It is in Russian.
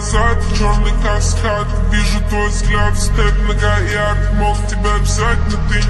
назад Черный каскад Вижу твой взгляд, степ, нога и арт Мог тебя взять, но ты